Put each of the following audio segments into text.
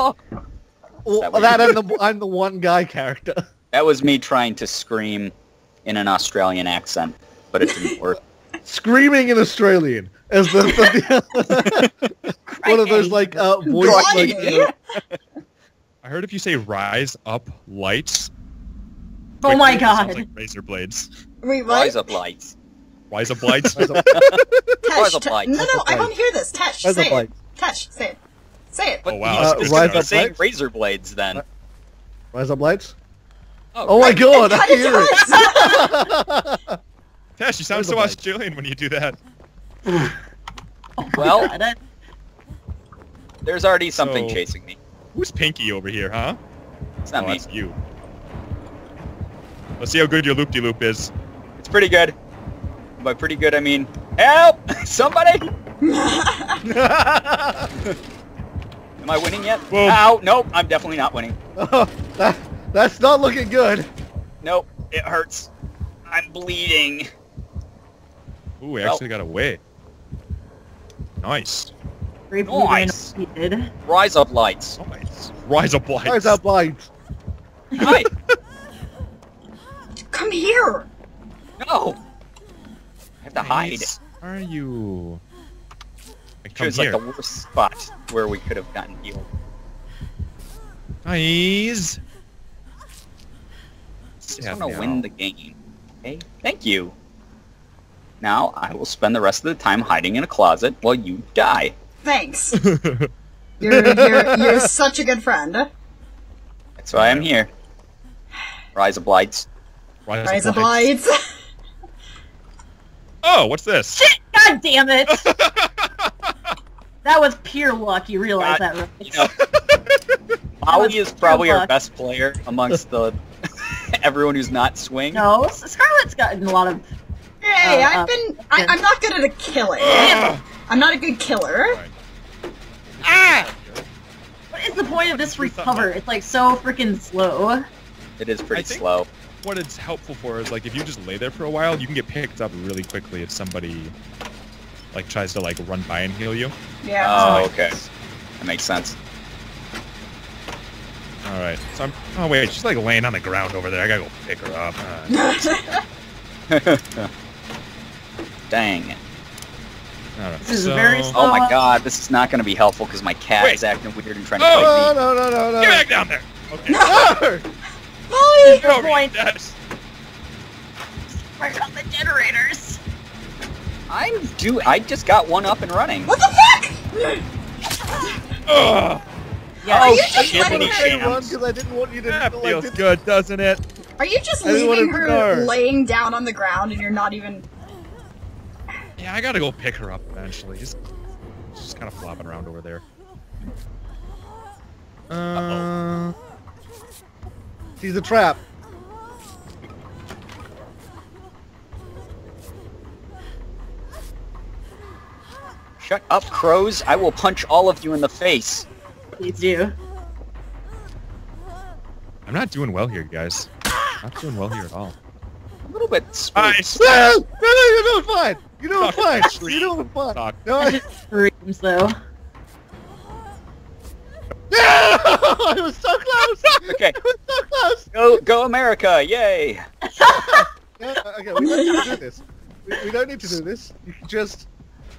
Oh! Well, that what that I'm the I'm the one guy character. That was me trying to scream in an Australian accent, but it didn't work. Screaming in Australian as the, the one of those like uh voice like Crikey. I heard if you say rise up lights. Oh my quickly, it god. Like razor blades. Wait, what? Rise up lights. Rise up lights. Rise up- Tesh, Rise up lights. no, no, I want lights. to hear this. Tesh, Rise say up it. Tesh, say it. Say it. But Oh, wow. you Uh, rise up saying lights? razor blades then. Rise up lights. Oh, Oh my god, I It hear it. Tash, you sound Rise so up lights. Australian when you do that. Well, God, there's already something So- chasing me. Who's Pinky over here, huh? It's not oh, me. that's you. Let's see how good your loop-de-loop is. It's pretty good. By pretty good, I mean help! Somebody! Am I winning yet? Whoa. Ow! Nope, I'm definitely not winning. Oh, that, that's not looking good. Nope, it hurts. I'm bleeding. Ooh, we Well- actually got away. Nice. Brave Blue Man Nice. defeated. Rise up lights. Nice. Rise up lights. Rise up lights. Hi! Come here. No! I have to hide. Nice. Are you? I It come was like the worst spot where we could have gotten healed. Nice. Just want to win the game. Okay? Thank you. Now I will spend the rest of the time hiding in a closet while you die. Thanks. You're, you're, you're such a good friend. That's why I'm here. Rise of lights. Rise, Rise up of lights. lights. Oh, what's this? Shit! God damn it! that was pure luck. You realize God, that, right? You know, Molly is probably our luck. best player amongst the everyone who's not swing. No, S- Scarlet's gotten a lot of. Hey, Uh, I've uh, been. I, I'm not good at a killing. I'm not a good killer. Ah! What is the point of this recover? It's like so freaking slow. It is pretty slow. What it's helpful for is like if you just lay there for a while, you can get picked up really quickly if somebody like tries to like run by and heal you. Yeah. Oh, okay. That makes sense. All right. So I'm. Oh wait, she's like laying on the ground over there. I gotta go pick her up. Uh, Dang it. all right. This is so- very Oh my god, this is not going to be helpful because my cat Wait. is acting weird and trying to Oh! fight No, me. no, no, no, Get back down there. Okay. No! Molly! Get over point. here, Dash. Right on the generators. I'm do. I just got one up and running. What the fuck? Ugh. Yeah. Oh, you just shit, letting her run shams. because I didn't want you to That feels didn't- good, doesn't it? Are you just I leaving to her guard. laying down on the ground and you're not even? Yeah, I gotta go pick her up eventually. Just, just kind of flopping around over there. Uh, She's a trap. Shut up, crows. I will punch all of you in the face. Please do. I'm not doing well here, guys. Not doing well here at all. A little bit Hi. spooked. No, no, no, you're doing fine. You're doing Talk fine. to the You're doing fine. Talk. No, I, Screams though. no, I was so close. Okay. I was so close. Go, go America! Yay! No, okay, we don't need to do this. We, we don't need to do this. You can just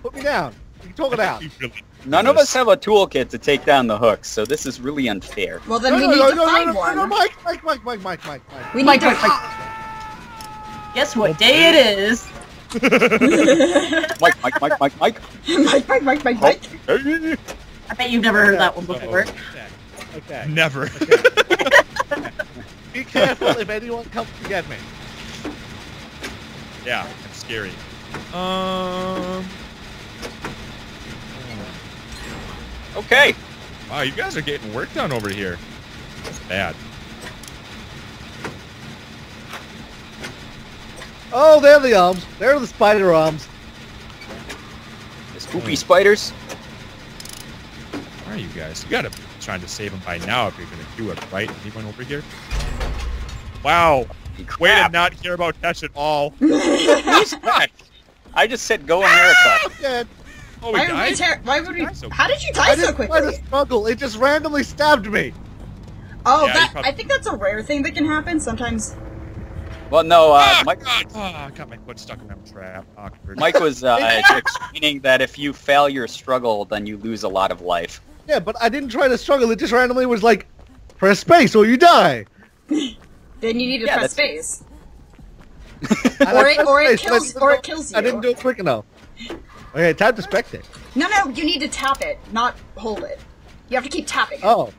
put me down. You talk it out. None of us have a toolkit to take down the hooks, so this is really unfair. Well, then no, we no, need no, to no, find no, no, one. no, Mike, Mike, Mike, Mike, Mike, Mike, Mike. We Mike, need to. Mike, Guess what day it is? Mike, Mike, Mike, Mike, Mike. Mike, Mike, Mike, Mike, Mike. I bet you've never heard that one Uh-oh. before. Okay. Never. Be careful if anyone comes to get me. yeah, it's scary. Um. Okay. Wow, you guys are getting work done over here. That's bad. Oh, there are the arms. There are the spider arms. The spoopy spiders. Where are you guys? You gotta be trying to save them by now if you're gonna do it, right? Anyone over here? Wow. Way to not care about Tesh at all. Who's that? I just said go America. Dead. Oh, Why would we died? tear? Why would we? So How did you I die so didn't try to quickly? struggle. It just randomly stabbed me. Oh, Yeah, that I think that's a rare thing that can happen sometimes. Well, no, uh, Ah, Mike, God. Ah, I got my foot stuck in that trap. Awkward. Mike was uh, explaining that if you fail your struggle, then you lose a lot of life. Yeah, but I didn't try to struggle. It just randomly was like, press space or you die. Then you need to Yeah, press that's- space. Or it- pressed or it space, but I kills- didn't or it kills I didn't do it quick enough. Okay, time to spectate. No, no, you need to tap it, not hold it. You have to keep tapping it. Oh,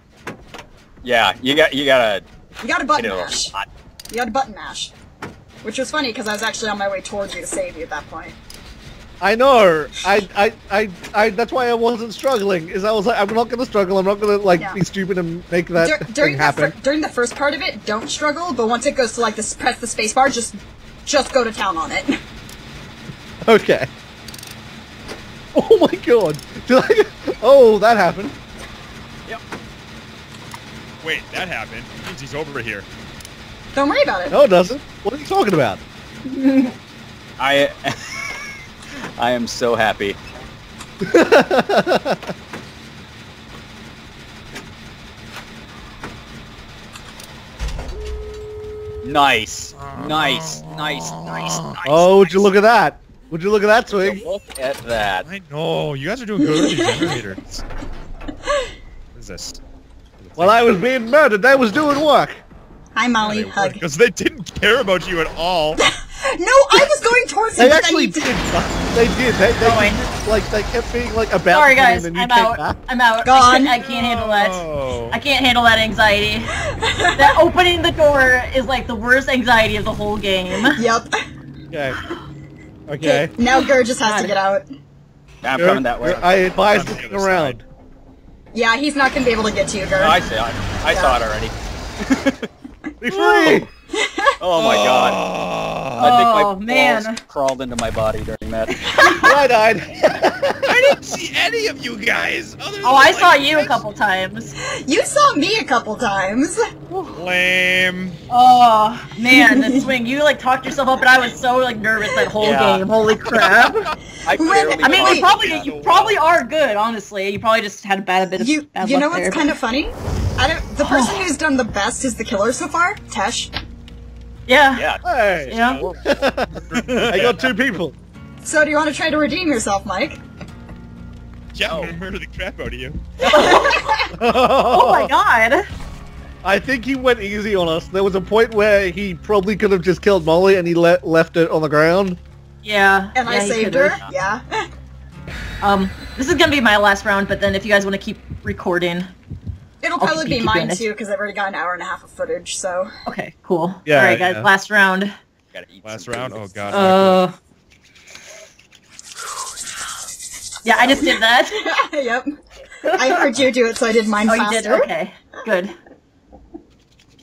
Yeah, you got you gotta You got to button it a mash. lot. You got to button mash. Which was funny because I was actually on my way towards you to save you at that point. I know. I, I, I, I. That's why I wasn't struggling. Is I was like, I'm not gonna struggle. I'm not gonna like Yeah. be stupid and make that Dur- thing during the happen. fir- during the first part of it, don't struggle. But once it goes to like this, press the space bar. Just, just go to town on it. Okay. Oh my god. Did I? Oh, that happened. Yep. Wait, that happened. means he's over here. don't worry about it. No, it doesn't. What are you talking about? I I am so happy. Nice, nice, nice, nice, nice. oh, would you look at that? Would you look at that swing? Look at that. I know. You guys are doing good with these generators. What is this? While I was being murdered, they was doing work. Hi, Molly. They Hug. Because they didn't care about you at all. No, I was going towards them. They actually he did. They did. They, they like they kept being like about Sorry to come guys, in and you I'm out. back. I'm out. Gone. I, can't- I can't handle that. I can't handle that anxiety. that opening the door is like the worst anxiety of the whole game. Yep. Okay. Okay. Now Gir just has to get out. I'm coming that way. I advise looking other around. Yeah, he's not gonna be able to get to you, Gir. Oh, I see. I, I saw it already. Be free. Oh my god. Oh. I think my Oh, balls man. crawled into my body during that. I died. I didn't see any of you guys. Other than, Oh, I saw you a couple times. You saw me a couple times. Lame. Oh man, the swing. You like talked yourself up, and I was so like nervous that whole Yeah. game. Holy crap! I barely I mean, caught we probably it. you probably are good. Honestly, you probably just had a bad bit of You, bad you luck know what's there. kind of funny? I don't. The oh. person who's done the best is the killer so far, Tesh. Yeah. Yeah. Hey. Yeah. I got two people. So do you want to try to redeem yourself, Mike? Yeah, I'm gonna murder the crap out of you. Oh my god. I think he went easy on us. There was a point where he probably could have just killed Molly and he le- left it on the ground. Yeah. And yeah, I he saved could've. her. Yeah. Um, this is gonna be my last round, but then if you guys want to keep recording, It'll I'll probably be mine too, because I've already got an hour and a half of footage. So. okay, cool. Yeah, All right, guys, yeah. last round. Last round? food. Oh god. Uh. Yeah, I just did that. yep. I heard you do it, so I did mine Oh, you faster. did. Okay, good.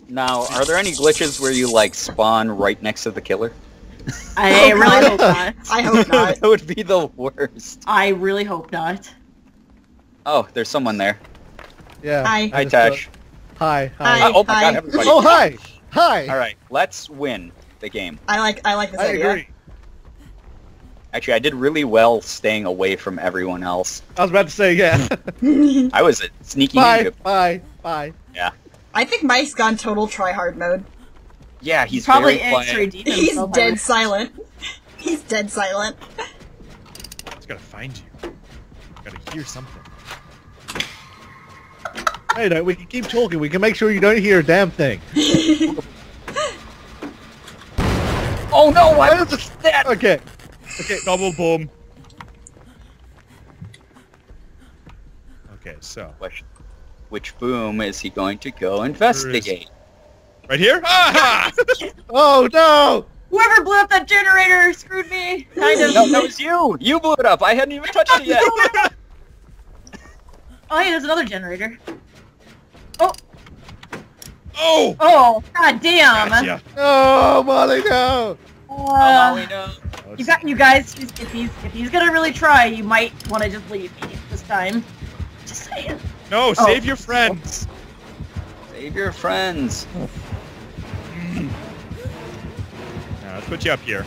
Now, are there any glitches where you like spawn right next to the killer? I Oh, really God. hope not. I hope not. that would be the worst. I really hope not. Oh, there's someone there. Yeah. Hi. Hi, just, uh, Tash. Hi. Hi. Hi. Uh, oh my hi. god, everybody. Oh, hi. Hi. All right, let's win the game. I like. I like this I idea. agree. Actually, I did really well staying away from everyone else. I was about to say, yeah. I was a sneaky bye. ninja. Bye. Bye. I think Mike's gone total try hard mode. Yeah, he's Probably very quiet. to He's himself. dead silent. He's dead silent. He's gotta find you. Gotta hear something. Hey, no, we can keep talking. We can make sure you don't hear a damn thing. Oh no! Why Why was does it- that? Okay. Okay. Double boom. Okay, so Which, which boom is he going to go investigate? right here. Ah! Oh no! Whoever blew up that generator screwed me. Kind of. No, that was you. You blew it up. I hadn't even touched it yet. Oh, hey, there's another generator. Oh! Oh, god damn! Gotcha. Oh, Molly, no! Uh, oh, Molly, no. You, got, you guys, if he's, if he's gonna really try, you might want to just leave me this time. Just saying. No, oh. save oh. your friends! Save your friends. now, let's put you up here.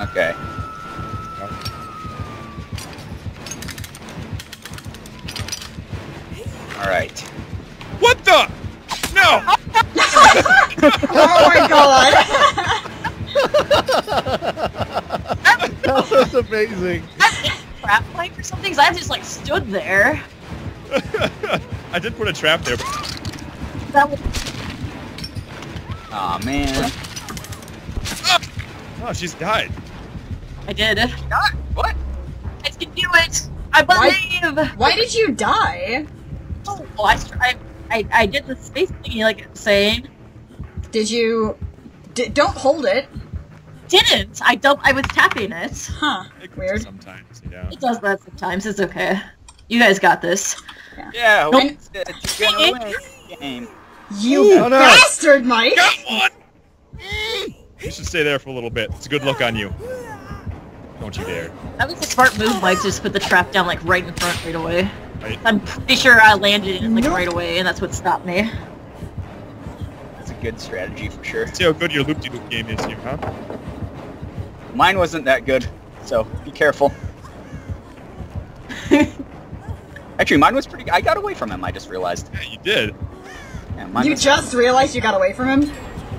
Okay. All right. No! Oh my god! That was amazing. Trap pipe or something? 'Cause I just like stood there. I did put a trap there, but That was Aw, man. oh, she's died. I did. God, what? I can do it. I Why- believe. Why did you die? Oh, I, I, I, I did the space thingy like it's saying. Did you... D- don't hold it. Didn't. I don't. I was tapping it. Huh. It Weird. Sometimes, you know. It does that sometimes. It's okay. You guys got this. Yeah, Nope. who's it? You're gonna win this game. You Oh, no. bastard, Mike! Got one! You should stay there for a little bit. It's a good look on you. Don't you dare. That was a smart move, Mike. to Just put the trap down like right in front right away. Right. I'm pretty sure I landed it like Nope. right away, and that's what stopped me. That's a good strategy for sure. See how good your loop-de-loop game is here, huh? Mine wasn't that good, so be careful. Actually, mine was pretty. I got away from him. I just realized. Yeah, you did. Yeah, mine You was- just realized you got away from him?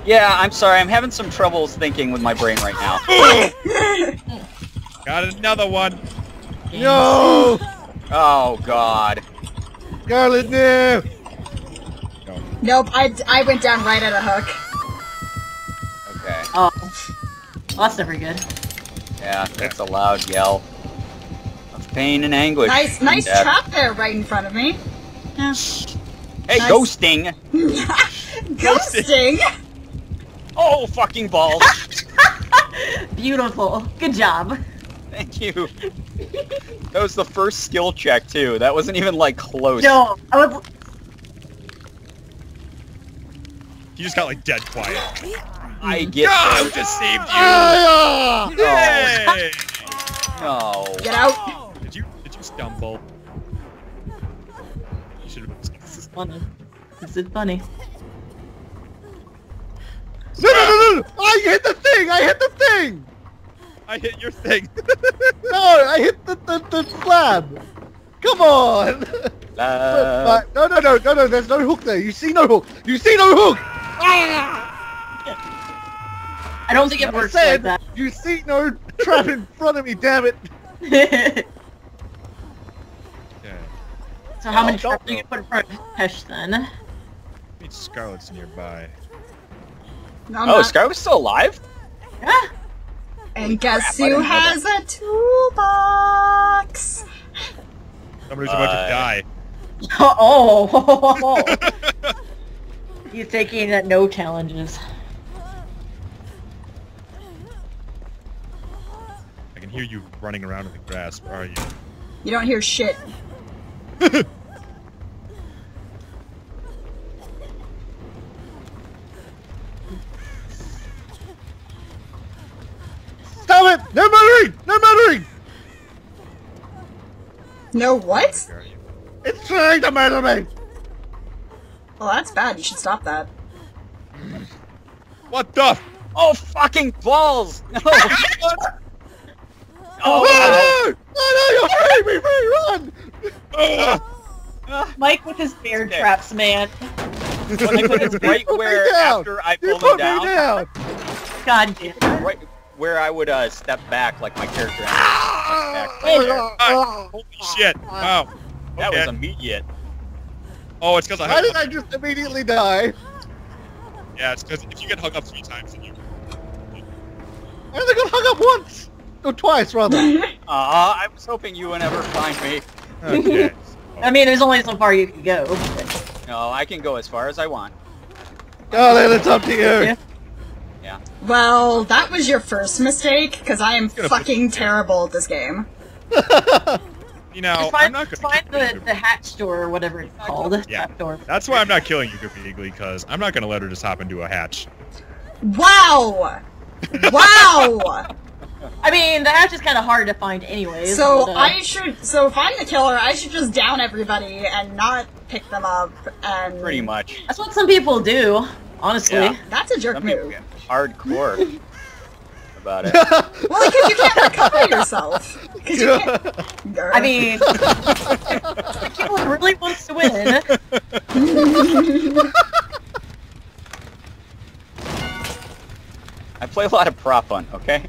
yeah, I'm sorry. I'm having some troubles thinking with my brain right now. Got another one. No! Oh God. Scarlet, no! No. nope, I, I went down right at a hook. Okay. Oh, well, that's never good. Yeah, that's a loud yell of pain and anguish. Nice, and nice death. trap there right in front of me. Yeah. Hey, Nice. ghosting! Ghosting! Oh, fucking balls! Beautiful. Good job. Thank you. That was the first skill check too. That wasn't even like close. No, I was. He just got like dead quiet. I get God, it. just saved you. Ah! Yay! No. Get out! Did you did you stumble? You should have This is funny. This is funny. No, no, no, no! I hit the thing! I hit the thing! I hit your thing. No, I hit the, the, the slab! Come on! Uh, no, no, no, no, no, there's no hook there. You see no hook. You see no hook! I don't think it I works said, like you see no trap in front of me, damn it! that. yeah. so how Oh, many don't traps do you put in front of Hesh then? Need Scarlet's nearby. No, I'm oh, not. Scar was still alive? Yeah. And guess Crap, who didn't has a toolbox? Somebody's about Uh, to die. Oh. He's taking that no challenges. I can hear you running around in the grass. Where are you? You don't hear shit. Stop it! No muttering! No muttering! No what? Where are you? It's trying to murder me! Well, that's bad. You should stop that. What the? Oh, fucking balls! No! Oh, oh, no! Oh, no, you're hurting me! Run! Ugh. Ah. Mike with his bear Okay. traps, man. Like, when it's right put me where after I pulled him put me down, down! God damn. It. right where I would uh, step back like my character. Ah! back right there. Ah! Holy shit! Wow. That Okay. was immediate. Oh, it's because I. Why did I just immediately die? Yeah, it's because if you get hung up three times, then you. I only got hung up once! No, twice, rather. Uh, I was hoping you would never find me. Okay. I mean, there's only so far you can go. No, I can go as far as I want. Oh, then it's up to you. Yeah. Well, that was your first mistake, because I am fucking terrible at this game. You know, Just I'm find, not gonna. find the, the hatch door or whatever it's called. Yeah. Door. That's why I'm not killing you, Goofy Eagly, because I'm not gonna let her just hop into a hatch. Wow! Wow! I mean, the hatch is kind of hard to find anyways. so but, uh, I should, so if I'm the killer, I should just down everybody and not pick them up and... Pretty much. That's what some people do, honestly. Yeah. That's a jerk Some people move. Get hardcore about it. Well, because you can't recover yourself. Because Grr. I mean, the killer really wants to win. I play a lot of prop hunt, okay?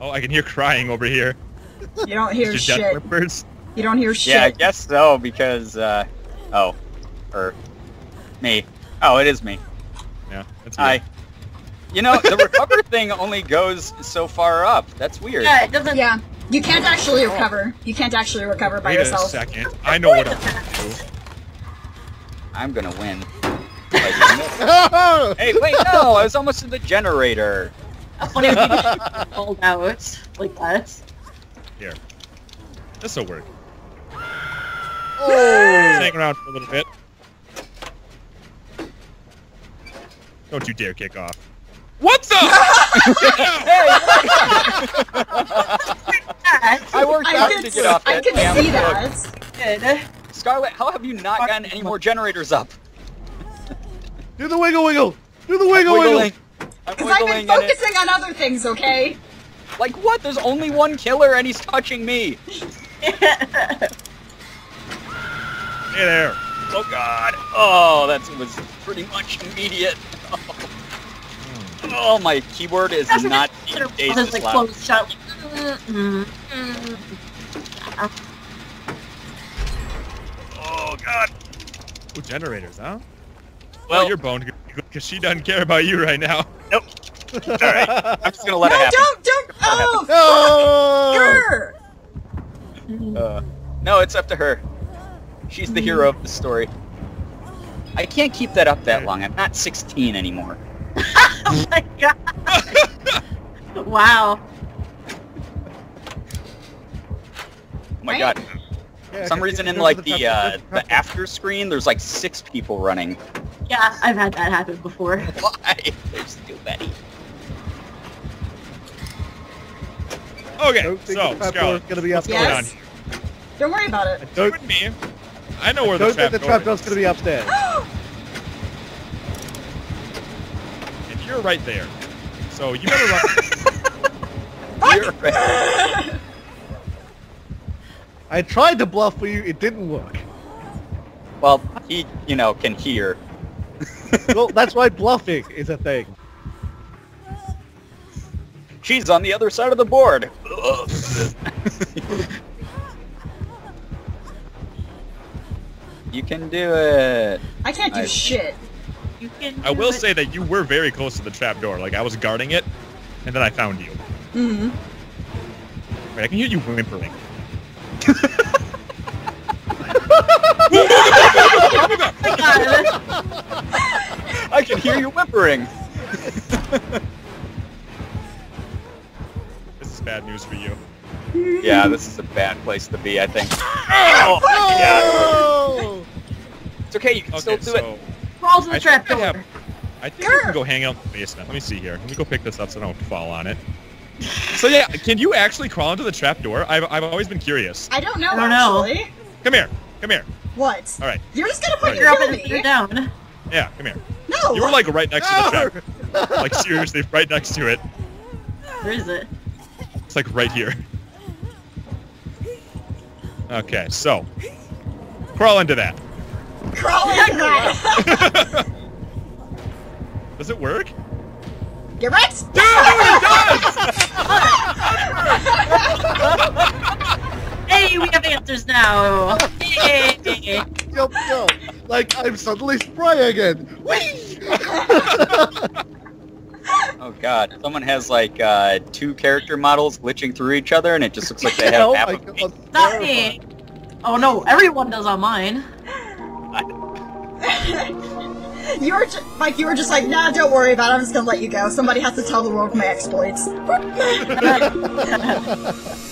Oh, I can hear crying over here. you don't hear shit. You don't hear shit. Yeah, I guess so, because, uh... Oh. Or... Me. Oh, it is me. Yeah, that's Hi. weird. You know, the recover thing only goes so far up. That's weird. yeah, it doesn't. Yeah. You can't actually oh. recover. You can't actually recover by Wait a yourself. second. I know what I'm gonna do. I'm gonna win. Hey, wait, no! I was almost in the generator. How funny would be to called out like that. Here. This'll work. oh! Just hang around for a little bit. Don't you dare kick off. What the? I worked I out can, to get off that. I that can damn see that. Good. Scarlet, how have you not gotten any more generators up? Do the wiggle wiggle! Do the wiggle wiggle! I'm Because I've been focusing on other things, okay? Like what? There's only one killer and he's touching me. Hey there. Oh god. Oh, that was pretty much immediate. Oh, my keyboard is That's not Their eight days mouth is this like loud. closed shut. Like, mm, mm, mm. Oh god. Ooh, generators, huh? Well, oh, you're boned because she doesn't care about you right now. nope. All right. I'm just gonna let no, it happen. don't, don't. Oh, No! grr. Uh, no, it's up to her. She's the hero of the story. I can't keep that up that long. I'm not 16 anymore. Oh my god. wow. Oh my god. Yeah, For some reason in like to the uh, the after screen, there's like six people running. Yeah, I've had that happen before. Why? There's too many. Okay, so the trap door is Scarlet, gonna be what's upstairs. going on Yes. here? Don't worry about it. Don't, With me. I know where the don't trap think the door trap door's gonna be upstairs. And you're right there. So you better run. You're right. I tried to bluff for you, it didn't work. Well, he, you know, can hear. Well, that's why bluffing is a thing. She's on the other side of the board. you can do it. I can't do I- shit. You can I will it. say that you were very close to the trap door. Like I was guarding it, and then I found you. hmm Wait, I can hear you whimpering. My god. I can hear you whimpering. This is bad news for you. Yeah, this is a bad place to be, I think. Oh, yeah. Oh! It's okay, you can Okay, still do it. So Crawl to the I trap think I door. have- I think we can go hang out in the basement. Let me see here. Let me go pick this up so I don't fall on it. So yeah, can you actually crawl into the trap door? I've, I've always been curious. I don't know, I don't know. Come here. Come here. What? All right. You're just gonna put Alright. You're up and me? put it down. Yeah, come here. No! You were like right next to the No! trap. Like seriously, right next to it. Where is it? It's like right here. Okay, so crawl into that. Crawl into! Does it work? Get wrecked! Hey, we have answers now. Yay. Jump, jump. Like I'm suddenly spry again. Whee! Oh god, someone has like uh, two character models glitching through each other and it just looks like they have oh half my of me. Not me. Oh no, everyone does on mine. you were ju- like, you were just like, nah, don't worry about it. I'm just gonna let you go. Somebody has to tell the world my exploits.